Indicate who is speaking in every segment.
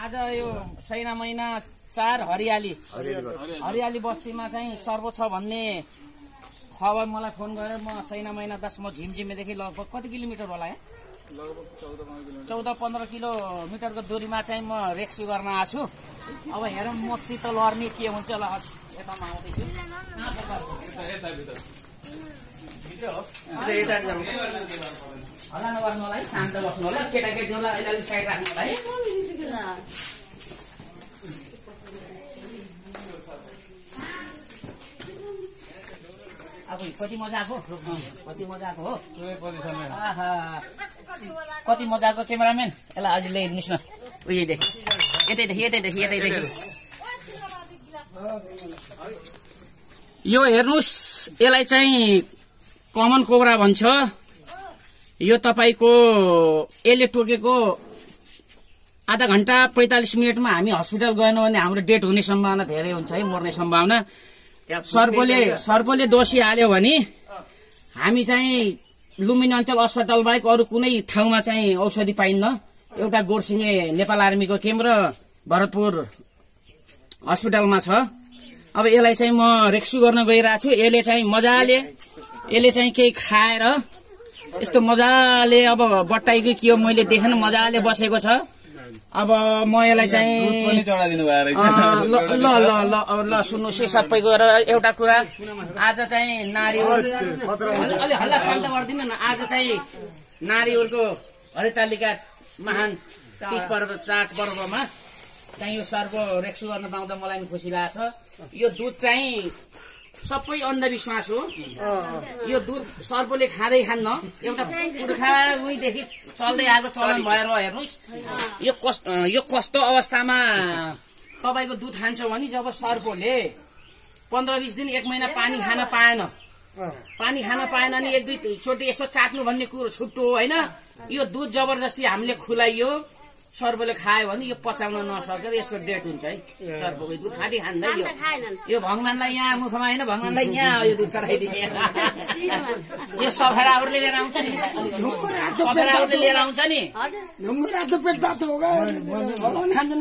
Speaker 1: आज यो सैना महिना चार हरियाली। हरियाली बस्तीमा चाहिँ सर्व छ भन्ने खबर मलाई फोन गरेर म सैना महिना दस म झिमझिमेदेखि लगभग कति किलोमिटर होला यहाँ? चौध पन्ध्र किलोमिटरको दूरीमा चाहिँ म रेक्सु गर्न आएको छु। अब हेरौँ मसित लड्ने के हुन्छ ल यतामा आउँदैछु? हल्ला नगर्नु होला है शान्त बस्नु होला केटाकेटीहरूलाई अहिले अलिक साइड राख्नु होला है। अब कति मजाको कति मजाको हो आहा कति मजाको क्यामेराम्यान यसलाई अझै ल्याइदिनुहोस् न उयोदेखि यतैदेखि यतैदेखि यतैदेखि यो हेर्नुहोस् यसलाई चाहिँ कमन कोब्रा भन्छ यो तपाईँको यसले टोकेको आधा घन्टा पैँतालिस मिनटमा हामी हस्पिटल गएनौँ भने हाम्रो डेट हुने सम्भावना धेरै हुन्छ है मर्ने सम्भावना। सर्पले सर्पले दोषी हाल्यो भने हामी चाहिँ लुम्बिनी अञ्चल अस्पताल बाहेक अरू कुनै ठाउँमा चाहिँ औषधि पाइन्न। एउटा गोर्सिङे नेपाल आर्मीको केन्द्र भरतपुर हस्पिटलमा छ। अब यसलाई चाहिँ म रेक्सु गर्न गइरहेको छु। यसले चाहिँ मजाले यसले चाहिँ केही खाएर यस्तो मजाले अब बट्टाइको के हो मैले देखेन मजाले बसेको छ। अब म यसलाई चाहिँ ल ल ल ल अब ल सुन्नुहोस् है सबै गएर एउटा कुरा। आज चाहिँ नारीहरू अलि अलि हल्ला शान्त गरिदिनु न। आज चाहिँ नारीहरूको हरितालिका महान तिज पर्व चाड पर्वमा चाहिँ यो सर्व रेक्सु गर्न पाउँदा मलाई पनि खुसी लागेको छ यो दुध चाहिँ सबै अन्धविश्वास हो। यो दुध सर्पले खाँदै खान्न। एउटा पुर्खा उहीदेखि चल्दै आएको चलन भएर हेर्नुहोस्। यो कस यो कस्तो अवस्थामा तपाईँको दुध खान्छ भने जब सर्पले पन्ध्र बिस दिन एक महिना पानी खान पाएन। पानी खान पाएन भने एक दुई चोटि यसो चाट्नु भन्ने कुरो छुट्टो हो होइन? यो दुध जबरजस्ती हामीले खुलाइयो। सर्पले खायो भने यो पचाउन नसकेर यसको डेट हुन्छ है। सर्पको दुध खाँदै खाँदै यो। यो भगवान्लाई यहाँ मुखमा होइन भगवान्लाई यहाँ यो दुध चढाइदिने। यो सफेराहरूले लिएर आउँछ नि। सफेराहरूले लिएर आउँछ नि।
Speaker 2: त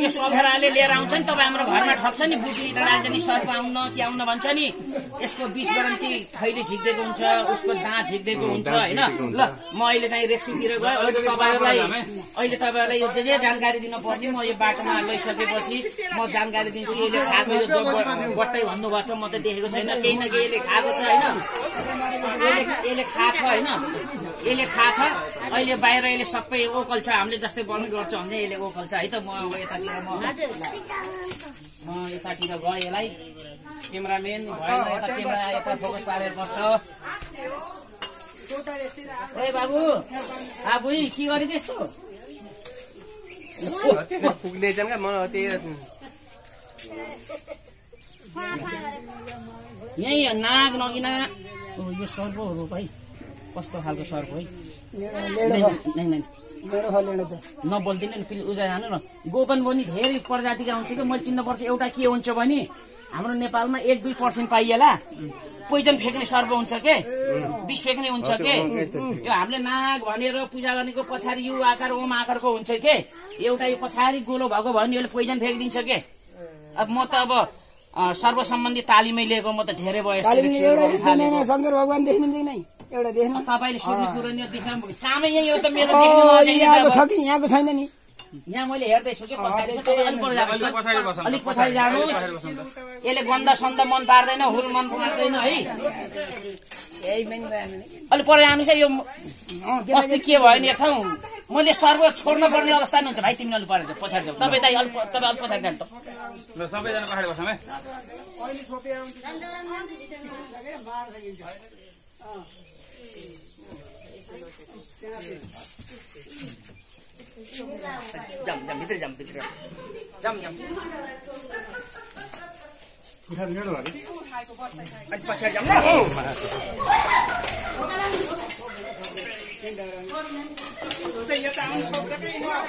Speaker 1: यो सफेराले लिएर आउँछ नि तपाईँ हाम्रो घरमा ठग्छ नि बुटी राजधानी सर्प आउन कि आउन भन्छ नि। यसको बिस गरन्ती थैली झिक्दिएको हुन्छ उसको दाँत झिक्दिएको हुन्छ होइन। ल म अहिले चाहिँ रेक्सीतिर गएँ। अहिले तपाईँहरूलाई अहिले तपाईँहरूलाई यो जानकारी दिन पर्ने म यो बाटोमा लैसकेपछि म जानकारी दिन्छु यसले खाएको यो जो ब- बट्टै भन्नुभएको छ। म त देखेको छैन केही न केही यसले खाएको छ होइन? यसले यसले खाछ होइन? यसले खाछ अहिले बाहिर यसले सबै ओकल छ हामीले जस्तै बन्द गर्छौँ भने यसले ओकल छ है त? म अब यतातिर म यतातिर गएँ यसलाई। क्यामराम्यान भएन यता क्यामेरा यता फोकस पारेर पर्छ ए बाबु। बाबु। के गरेको यस्तो?
Speaker 3: पुग्ने का मलाई त्यही
Speaker 1: यहीँ नाग नगिना। ओ, यो सर्प हो है कस्तो खालको सर्प है? नबोलिदिनु नि फेरि उजा जानु न। गोपन पनि धेरै प्रजातिका हुन्छ कि? मैले चिन्नुपर्छ एउटा के हुन्छ भने? हाम्रो नेपालमा एक दुई पर्सेन्ट पाइएला। पोइजन फेक्ने सर्प हुन्छ के? विष फेक्ने हुन्छ के? यो हामीले नाग भनेर पूजा गर्नेको पछाडि यो आकार ओम आकारको हुन्छ के? एउटा यो पछाडि गोलो भएको भयो भने यसले पोइजन फ्याँकिदिन्छ के? अब म त अब सर्व सम्बन्धी तालिमै लिएको म त धेरै भयो तपाईँले सोध्ने कुरो कामै यही हो त मेरो
Speaker 2: यहाँको। छ कि यहाँको छैन नि?
Speaker 1: यहाँ मैले हेर्दैछु कि अलिक
Speaker 4: पछाडि
Speaker 1: जानुहोस् यसले गन्दा सन्दा मन पार्दैन हुल मन पार्दैन है। अलिक पर जानुहोस् है यो अस्ति के भयो नि एक ठाउँ मैले सर्व छोड्नु पर्ने अवस्था नि हुन्छ। भाइ तिमी अलिक परेर पछाडि जाऊ। तपाईँ दाइ अलिक तपाईँ अलिक पछाडि जानु त।
Speaker 4: ल सबैजना पछाडि बसौँ है।
Speaker 1: jam jam itu jam itu jam jam jam kita dengar lagi ada pasal jam lah
Speaker 3: saya tahu sobat ini apa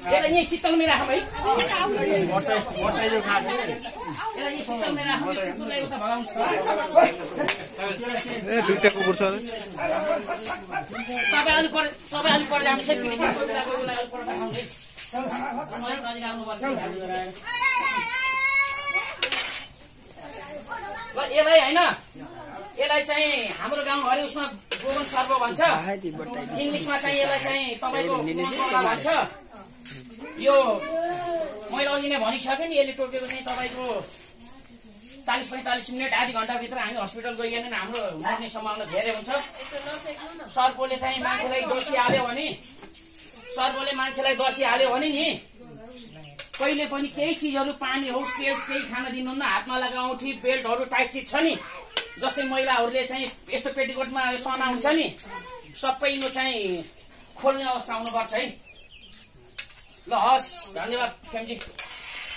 Speaker 1: यसलाई यहीँ शीतलमै राख भाइ यसलाई यहीँ शीतलमै राख कुकुरलाई उता भगाउँछ
Speaker 3: ए दुइटा कुकुर छ अरे।
Speaker 1: तपाईँ अलिक पर तपाईँ अलिक पर जानु सेफ्टी कुकुरलाई अलिक पर पठाउँदै अलिक आउनुपर्छ ल यसलाई होइन यसलाई चाहिँ हाम्रो गाउँघरि उसमा गोवन सर्व भन्छ इङ्ग्लिसमा चाहिँ यसलाई चाहिँ तपाईँको भन्छ यो मैले अघि नै भनिसकेँ नि यसले टोकेको चाहिँ तपाईँको चालिस पैँतालिस मिनट आधी घन्टाभित्र हामी हस्पिटल गइएन हाम्रो मर्ने सम्भावना धेरै हुन्छ। सर्पोले चाहिँ मान्छेलाई दोषी हाल्यो भने सर्पोले मान्छेलाई दोषी हाल्यो भने नि कहिले पनि केही चिजहरू पानी होस् तेल केही खान दिनुहुन्न हातमा लगाएको औँठी बेल्टहरू टाइट चिज छ नि। जस्तै महिलाहरूले चाहिँ यस्तो पेटीकोटमा सना हुन्छ नि सबै यो चाहिँ खोल्ने अवस्था आउनुपर्छ है। ल हस् धन्यवाद खेमजी